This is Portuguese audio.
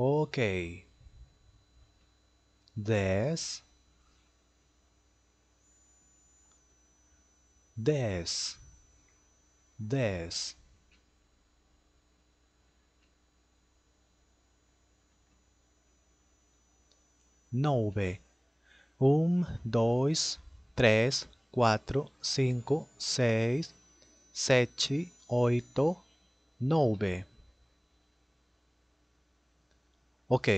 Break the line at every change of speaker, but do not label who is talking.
Ok. Dez. Dez. Dez. Nove. Um, dois, três, quatro, cinco, seis, sete, oito, nove. Ok.